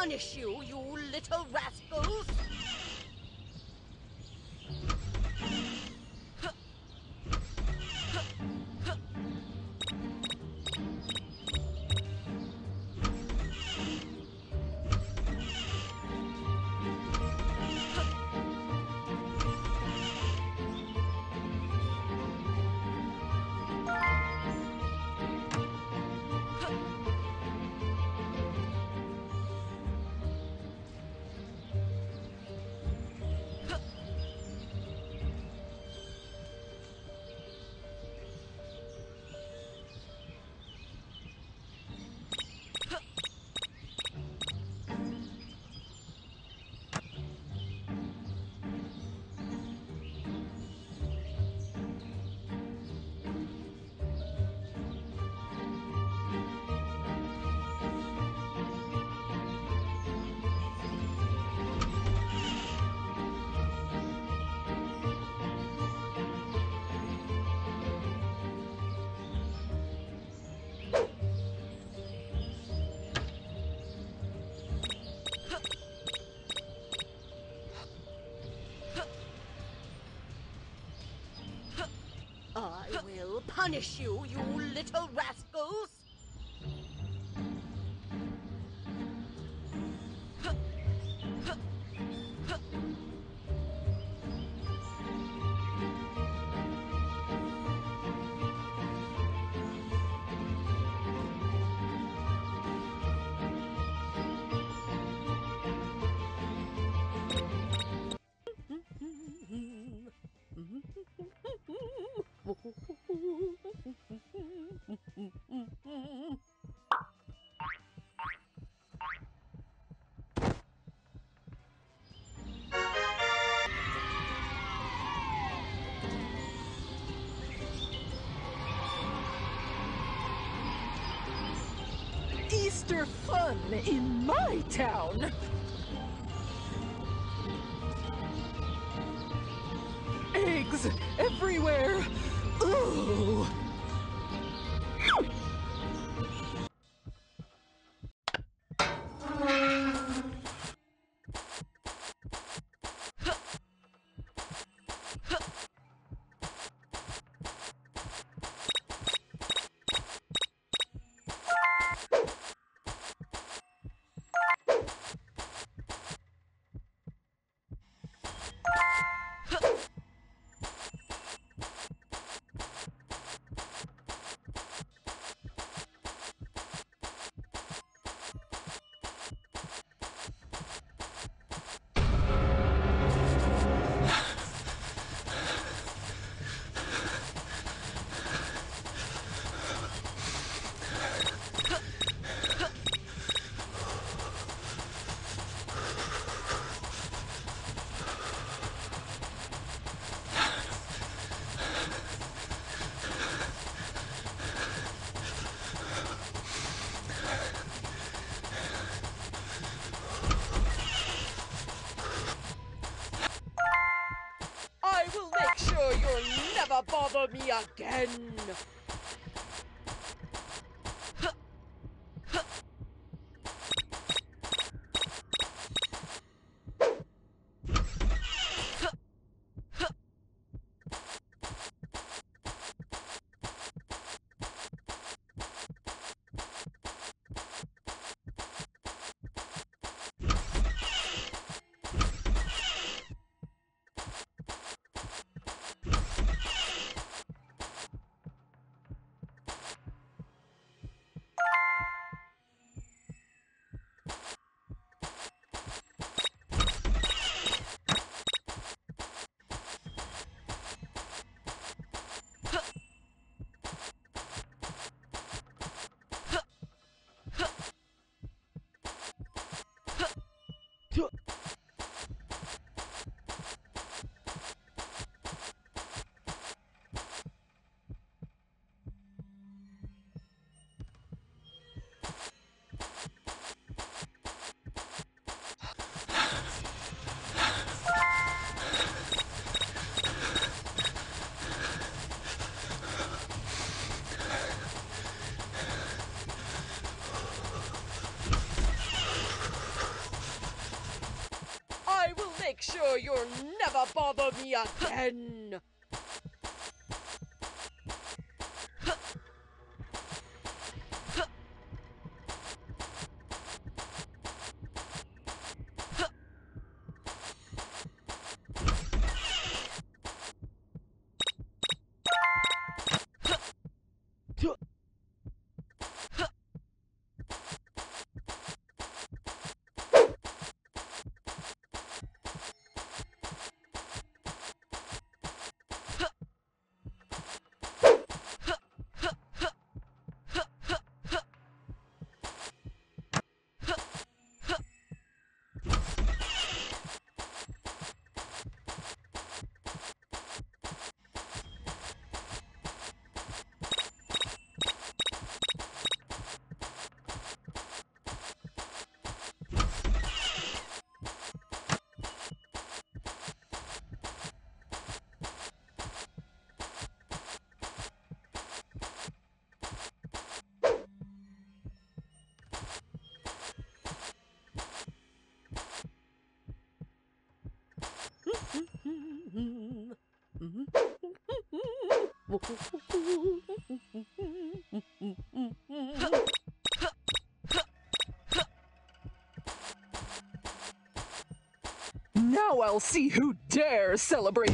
Punish you, you little rascals! I will punish you, you little rascals! Mr. Fun in my town. Eggs everywhere. Bother me again. got 10 Now I'll see who dares celebrate.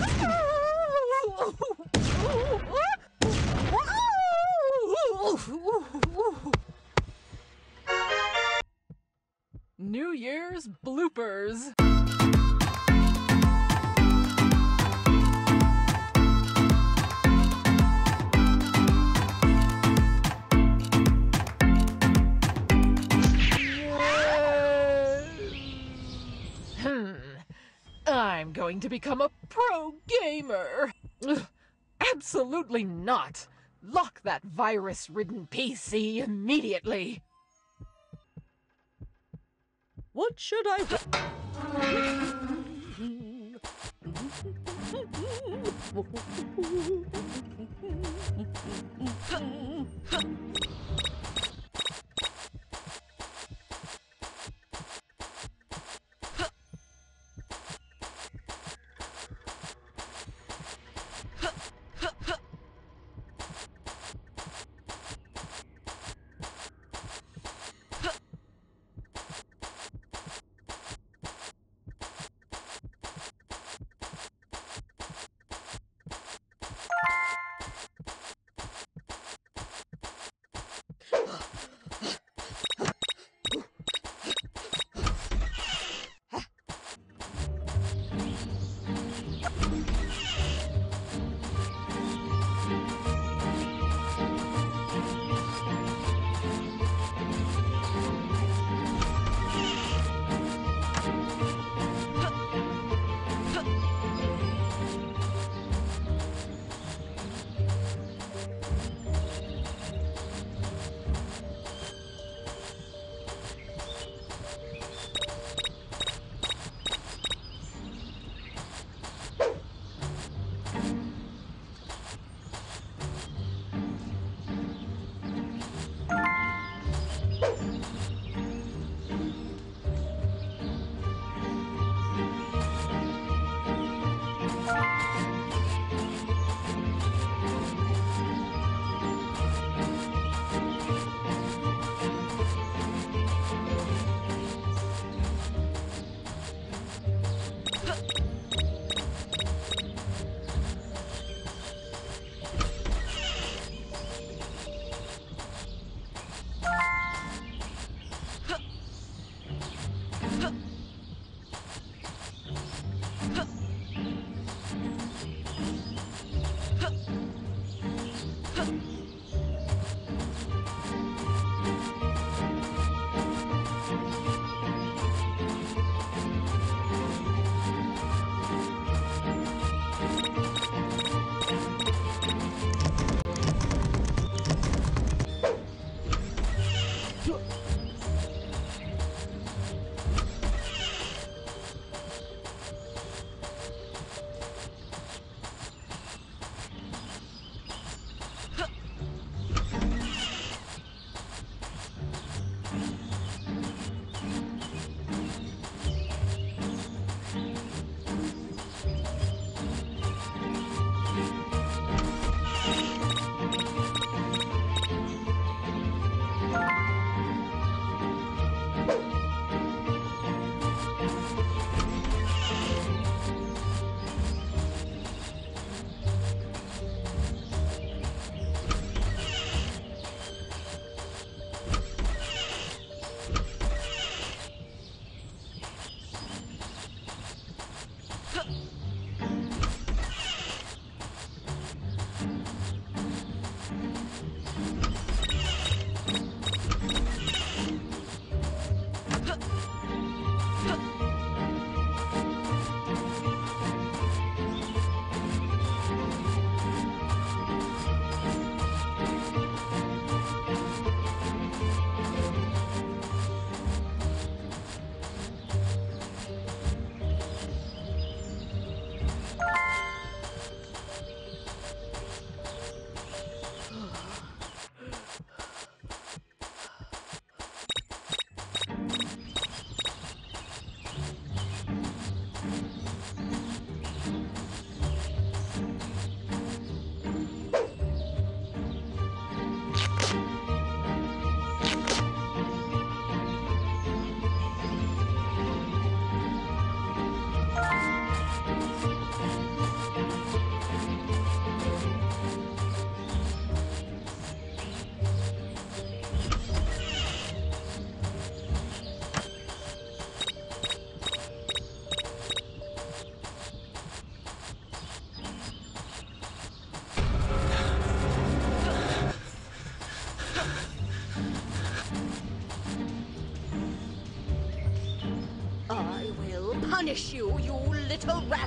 Going to become a pro gamer. Ugh, absolutely not. Lock that virus ridden PC immediately. What should I? I you little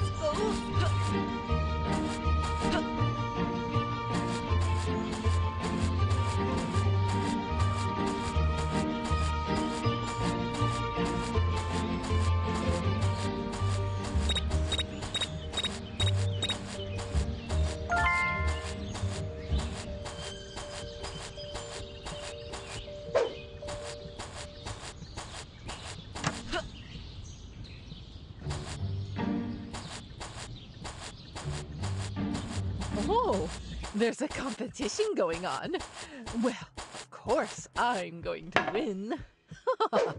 There's a competition going on. Well, of course I'm going to win.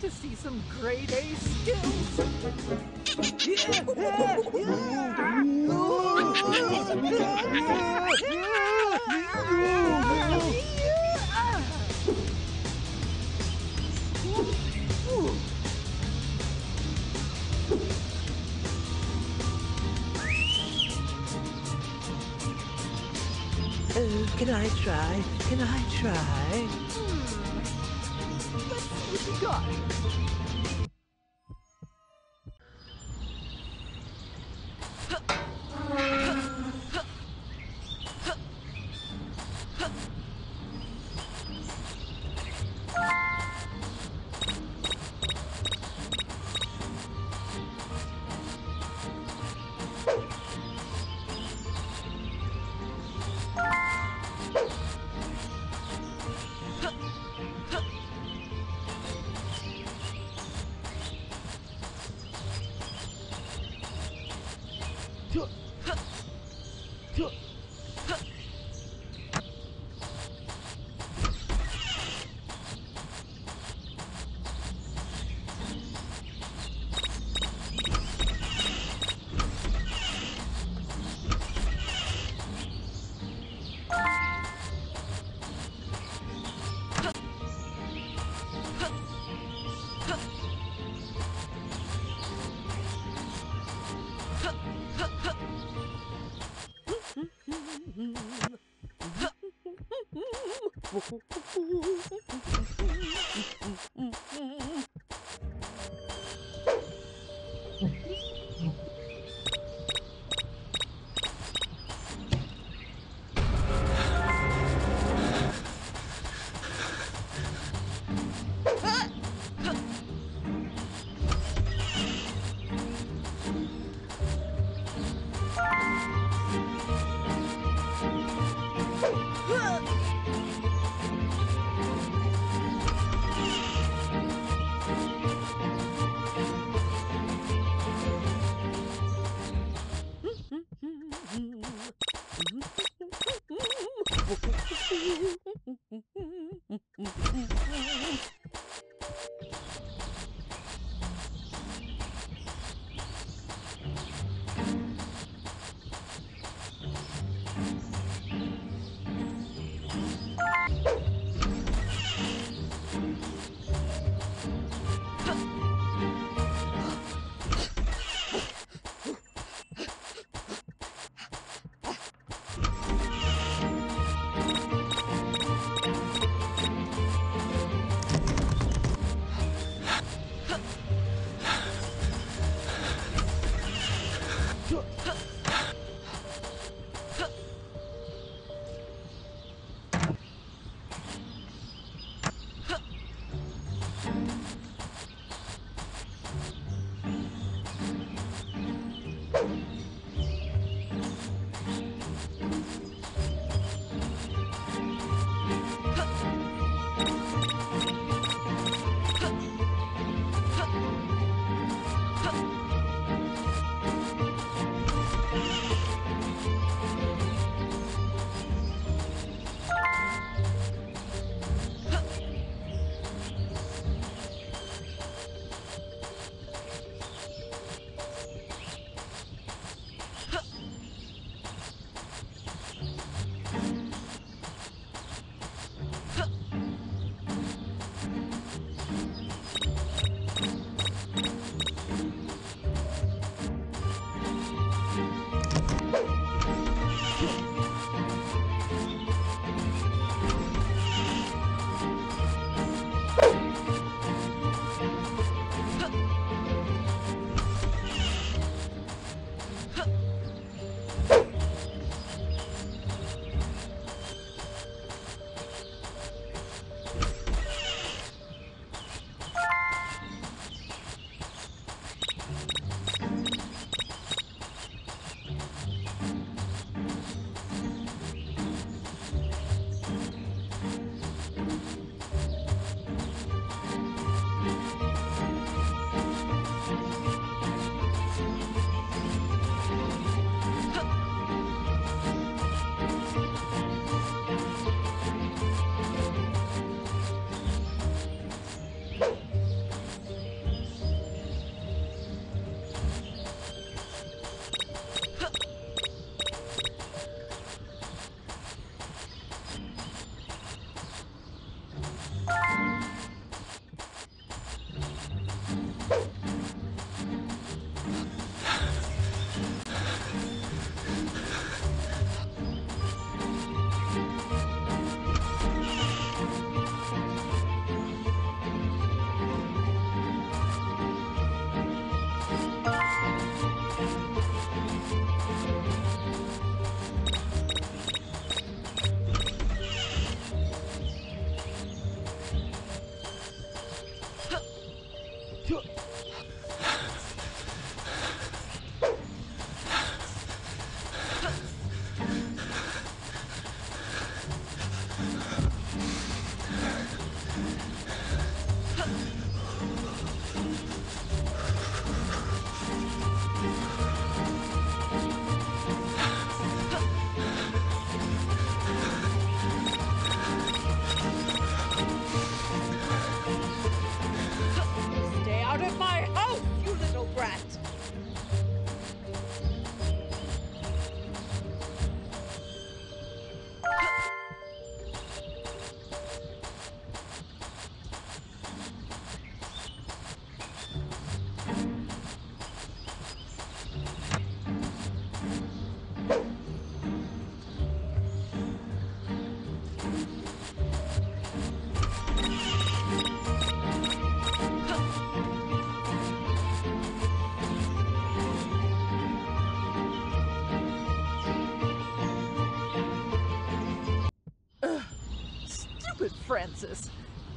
to see some grade A skills. Oh, can I try? Can I try? See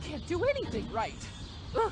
Can't do anything right. Ugh.